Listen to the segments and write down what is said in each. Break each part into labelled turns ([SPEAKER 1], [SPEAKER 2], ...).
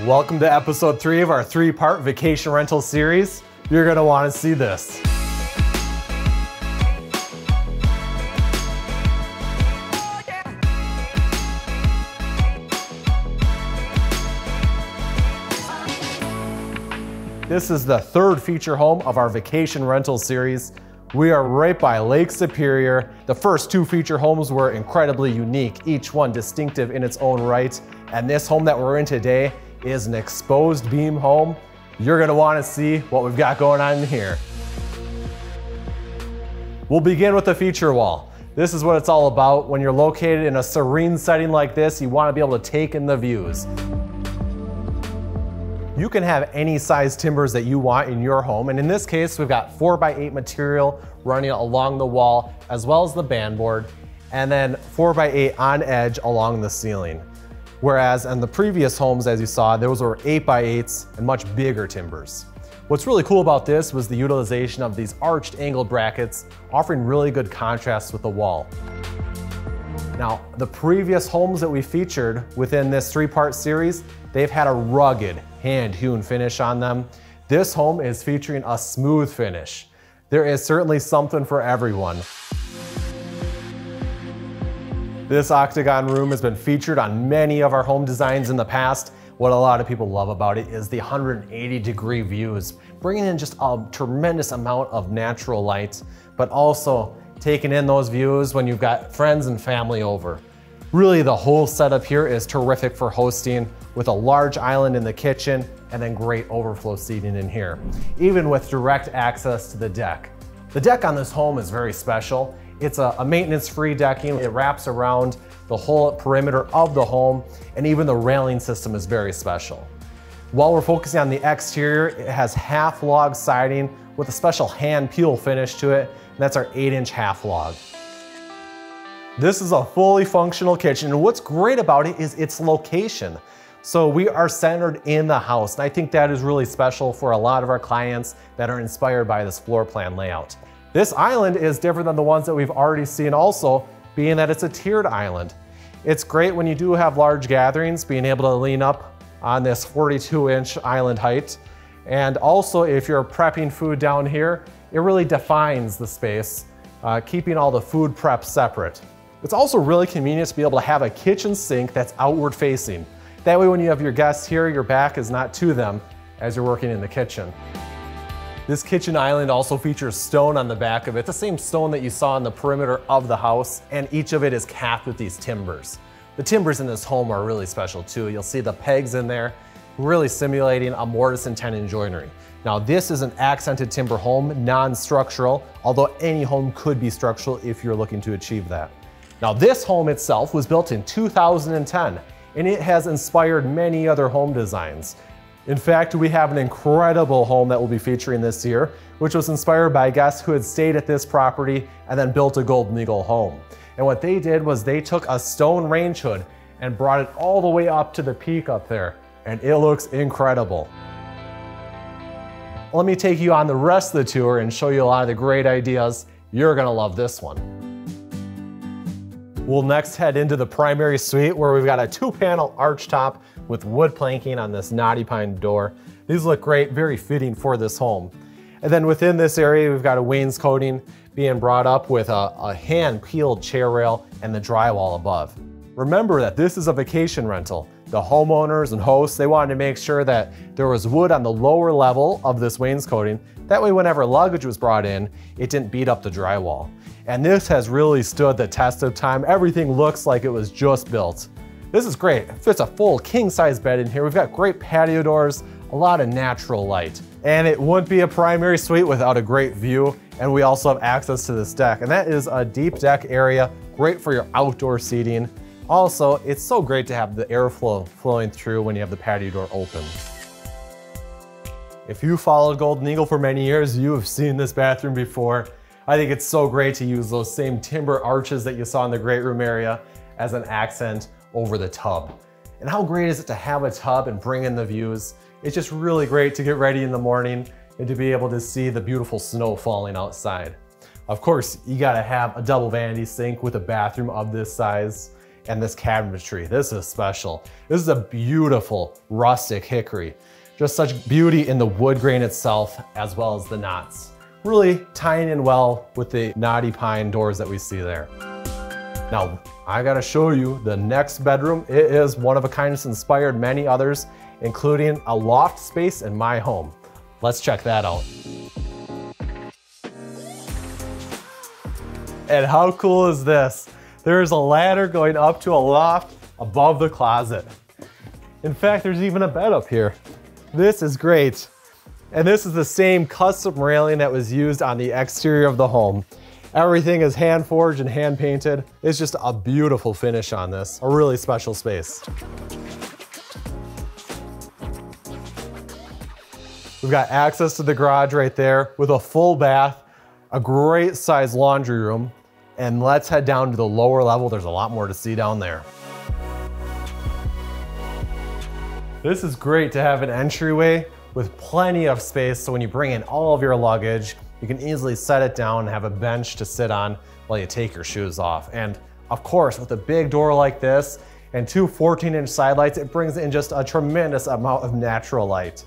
[SPEAKER 1] Welcome to episode three of our three part vacation rental series. You're going to want to see this. This is the third feature home of our vacation rental series. We are right by Lake Superior. The first two feature homes were incredibly unique, each one distinctive in its own right. And this home that we're in today is an exposed beam home. You're gonna wanna see what we've got going on in here. We'll begin with the feature wall. This is what it's all about. When you're located in a serene setting like this, you wanna be able to take in the views. You can have any size timbers that you want in your home. And in this case, we've got four by eight material running along the wall, as well as the bandboard, and then four by eight on edge along the ceiling. Whereas in the previous homes, as you saw, those were 8x8s and much bigger timbers. What's really cool about this was the utilization of these arched angled brackets, offering really good contrast with the wall. Now, the previous homes that we featured within this three-part series, they've had a rugged, hand-hewn finish on them. This home is featuring a smooth finish. There is certainly something for everyone. This octagon room has been featured on many of our home designs in the past. What a lot of people love about it is the 180 degree views, bringing in just a tremendous amount of natural light, but also taking in those views when you've got friends and family over. Really, the whole setup here is terrific for hosting with a large island in the kitchen and then great overflow seating in here, even with direct access to the deck. The deck on this home is very special. It's a, a maintenance-free decking. It wraps around the whole perimeter of the home, and even the railing system is very special. While we're focusing on the exterior, it has half log siding with a special hand peel finish to it, and that's our eight inch half log. This is a fully functional kitchen, and what's great about it is its location. So we are centered in the house, and I think that is really special for a lot of our clients that are inspired by this floor plan layout. This island is different than the ones that we've already seen also, being that it's a tiered island. It's great when you do have large gatherings, being able to lean up on this 42 inch island height. And also if you're prepping food down here, it really defines the space, uh, keeping all the food prep separate. It's also really convenient to be able to have a kitchen sink that's outward facing. That way when you have your guests here, your back is not to them as you're working in the kitchen. This kitchen island also features stone on the back of it, the same stone that you saw on the perimeter of the house, and each of it is capped with these timbers. The timbers in this home are really special too. You'll see the pegs in there, really simulating a mortise and tenon joinery. Now this is an accented timber home, non-structural, although any home could be structural if you're looking to achieve that. Now this home itself was built in 2010, and it has inspired many other home designs. In fact, we have an incredible home that we'll be featuring this year, which was inspired by guests who had stayed at this property and then built a Golden Eagle home. And what they did was they took a stone range hood and brought it all the way up to the peak up there. And it looks incredible. Let me take you on the rest of the tour and show you a lot of the great ideas. You're gonna love this one. We'll next head into the primary suite where we've got a two panel arch top with wood planking on this knotty pine door. These look great, very fitting for this home. And then within this area, we've got a wainscoting being brought up with a, a hand peeled chair rail and the drywall above. Remember that this is a vacation rental. The homeowners and hosts, they wanted to make sure that there was wood on the lower level of this wainscoting. That way, whenever luggage was brought in, it didn't beat up the drywall. And this has really stood the test of time. Everything looks like it was just built. This is great. It fits a full king size bed in here. We've got great patio doors, a lot of natural light. And it wouldn't be a primary suite without a great view. And we also have access to this deck. And that is a deep deck area, great for your outdoor seating. Also, it's so great to have the airflow flowing through when you have the patio door open. If you followed Golden Eagle for many years, you have seen this bathroom before. I think it's so great to use those same timber arches that you saw in the great room area as an accent over the tub. And how great is it to have a tub and bring in the views? It's just really great to get ready in the morning and to be able to see the beautiful snow falling outside. Of course, you gotta have a double vanity sink with a bathroom of this size. and this cabinetry. This is special. This is a beautiful rustic hickory. Just such beauty in the wood grain itself as well as the knots. Really tying in well with the knotty pine doors that we see there. Now, I gotta show you the next bedroom. It is one of a kind. It's inspired many others, including a loft space in my home. Let's check that out. And how cool is this? There is a ladder going up to a loft above the closet. In fact, there's even a bed up here. This is great. And this is the same custom railing that was used on the exterior of the home. Everything is hand forged and hand painted. It's just a beautiful finish on this, a really special space. We've got access to the garage right there with a full bath, a great size laundry room, and let's head down to the lower level. There's a lot more to see down there. This is great to have an entryway with plenty of space so when you bring in all of your luggage, you can easily set it down and have a bench to sit on while you take your shoes off. And of course, with a big door like this and two 14 inch side lights, it brings in just a tremendous amount of natural light.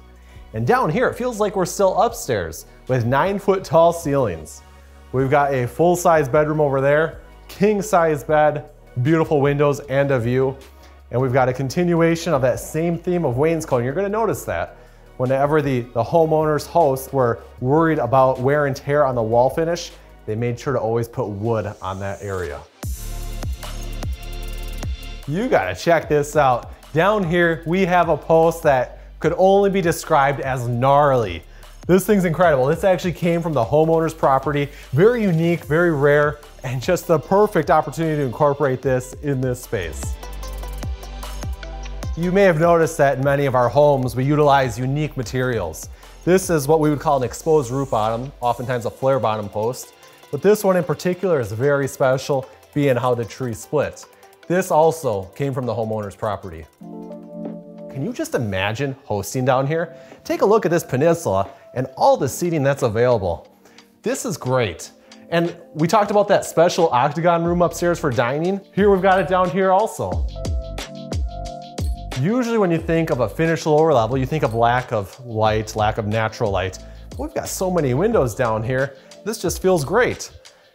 [SPEAKER 1] And down here, it feels like we're still upstairs with nine foot tall ceilings. We've got a full size bedroom over there, king size bed, beautiful windows and a view. And we've got a continuation of that same theme of wainscoting. You're gonna notice that whenever the, the homeowners hosts were worried about wear and tear on the wall finish, they made sure to always put wood on that area. You gotta check this out. Down here, we have a post that could only be described as gnarly. This thing's incredible. This actually came from the homeowner's property. Very unique, very rare, and just the perfect opportunity to incorporate this in this space. You may have noticed that in many of our homes, we utilize unique materials. This is what we would call an exposed roof bottom, oftentimes a flare bottom post. But this one in particular is very special, being how the tree split. This also came from the homeowner's property. Can you just imagine hosting down here? Take a look at this peninsula and all the seating that's available. This is great. And we talked about that special octagon room upstairs for dining. Here we've got it down here also. Usually when you think of a finished lower level, you think of lack of light, lack of natural light. We've got so many windows down here. This just feels great.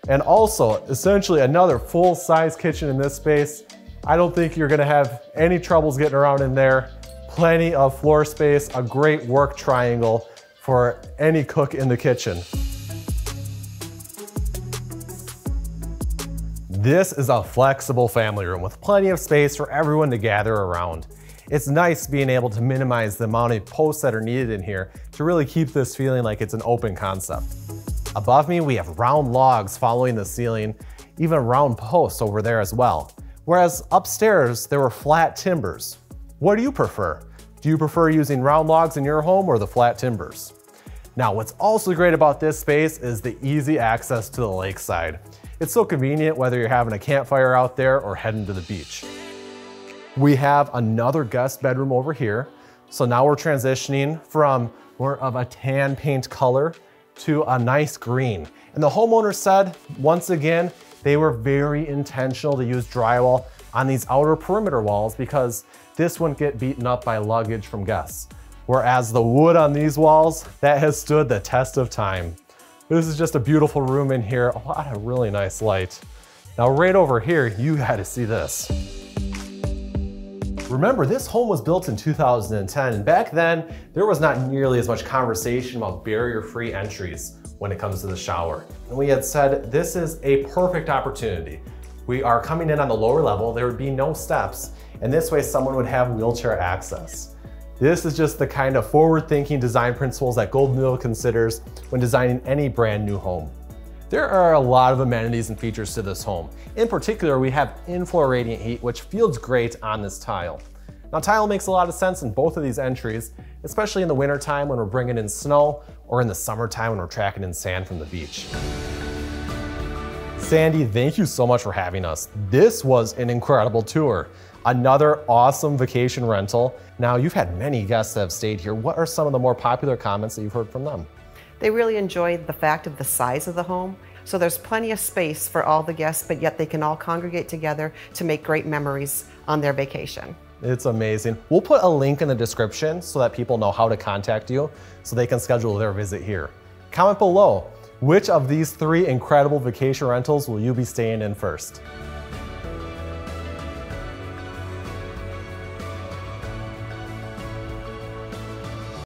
[SPEAKER 1] And also, essentially another full-size kitchen in this space. I don't think you're gonna have any troubles getting around in there. Plenty of floor space, a great work triangle for any cook in the kitchen. This is a flexible family room with plenty of space for everyone to gather around. It's nice being able to minimize the amount of posts that are needed in here to really keep this feeling like it's an open concept. Above me, we have round logs following the ceiling, even round posts over there as well. Whereas upstairs, there were flat timbers. What do you prefer? Do you prefer using round logs in your home or the flat timbers? Now, what's also great about this space is the easy access to the lakeside. It's so convenient whether you're having a campfire out there or heading to the beach. We have another guest bedroom over here. So now we're transitioning from more of a tan paint color to a nice green. And the homeowner said, once again, they were very intentional to use drywall on these outer perimeter walls because this wouldn't get beaten up by luggage from guests. Whereas the wood on these walls, that has stood the test of time. This is just a beautiful room in here, a lot of really nice light. Now right over here, you gotta see this. Remember, this home was built in 2010, and back then, there was not nearly as much conversation about barrier-free entries when it comes to the shower. And we had said, this is a perfect opportunity. We are coming in on the lower level, there would be no steps, and this way someone would have wheelchair access. This is just the kind of forward-thinking design principles that Golden Eagle considers when designing any brand new home. There are a lot of amenities and features to this home. In particular, we have in-floor radiant heat, which feels great on this tile. Now tile makes a lot of sense in both of these entries, especially in the wintertime when we're bringing in snow or in the summertime when we're tracking in sand from the beach. Sandy, thank you so much for having us. This was an incredible tour. Another awesome vacation rental. Now you've had many guests that have stayed here. What are some of the more popular comments that you've heard from them?
[SPEAKER 2] They really enjoyed the fact of the size of the home. So there's plenty of space for all the guests, but yet they can all congregate together to make great memories on their vacation.
[SPEAKER 1] It's amazing. We'll put a link in the description so that people know how to contact you so they can schedule their visit here. Comment below, which of these three incredible vacation rentals will you be staying in first?